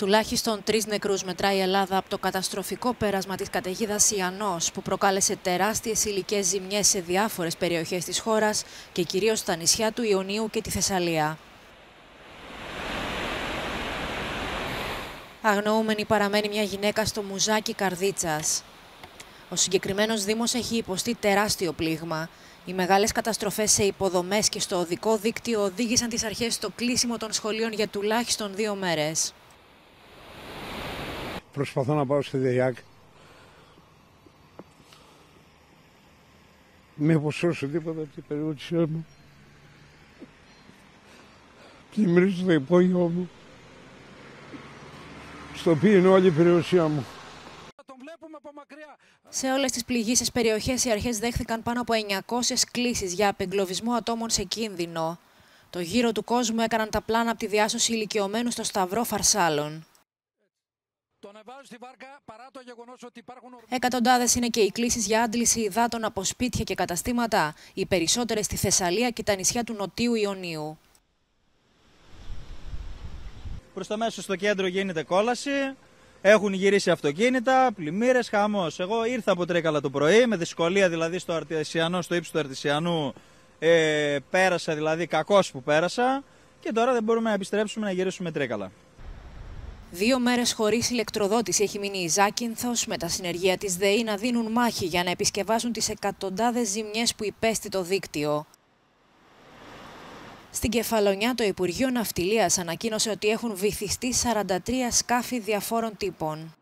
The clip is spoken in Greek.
Τουλάχιστον τρεις νεκρούς μετράει η Ελλάδα από το καταστροφικό πέρασμα της καταιγίδας Ιανό, που προκάλεσε τεράστιες υλικές ζημιές σε διάφορες περιοχές της χώρας και κυρίως στα νησιά του Ιωνίου και τη Θεσσαλία. Αγνοούμενη παραμένει μια γυναίκα στο μουζάκι Καρδίτσας. Ο συγκεκριμένος Δήμος έχει υποστεί τεράστιο πλήγμα. Οι μεγάλες καταστροφές σε υποδομές και στο οδικό δίκτυο οδήγησαν τις αρχές στο κλείσιμο των σχολείων για τουλάχιστον δύο μέρες. Προσπαθώ να πάω στη ΔΕΙΑΚ. Μήπως σώσω τίποτα την περιουσία μου. Πλημμυρίζω το υπόγειο μου. Στο οποίο είναι όλη η περιουσία μου. Σε όλες τις πληγήσεις περιοχές, οι αρχές δέχθηκαν πάνω από 900 κλήσεις για απεγκλωβισμό ατόμων σε κίνδυνο. Το γύρο του κόσμου έκαναν τα πλάνα από τη διάσωση ηλικιωμένου στο Σταυρό Φαρσάλων. Εκατοντάδες είναι και οι κλήσεις για άντληση υδάτων από σπίτια και καταστήματα, οι περισσότερες στη Θεσσαλία και τα νησιά του Νοτίου Ιωνίου. Προς το μέσο στο κέντρο γίνεται κόλαση. Έχουν γυρίσει αυτοκίνητα, πλημμύρες, χαμός. Εγώ ήρθα από Τρίκαλα το πρωί, με δυσκολία δηλαδή στο Αρτισιανό, στο ύψος του Αρτισιανού. Ε, πέρασα δηλαδή, κακός που πέρασα. Και τώρα δεν μπορούμε να επιστρέψουμε να γυρίσουμε Τρίκαλα. Δύο μέρες χωρίς ηλεκτροδότηση έχει μείνει η Ζάκυνθος, με τα συνεργεία της ΔΕΗ να δίνουν μάχη για να επισκευάσουν τις εκατοντάδες ζημιές που υπέστη το δίκτυο. Στην Κεφαλονιά το Υπουργείο Ναυτιλίας ανακοίνωσε ότι έχουν βυθιστεί 43 σκάφη διαφόρων τύπων.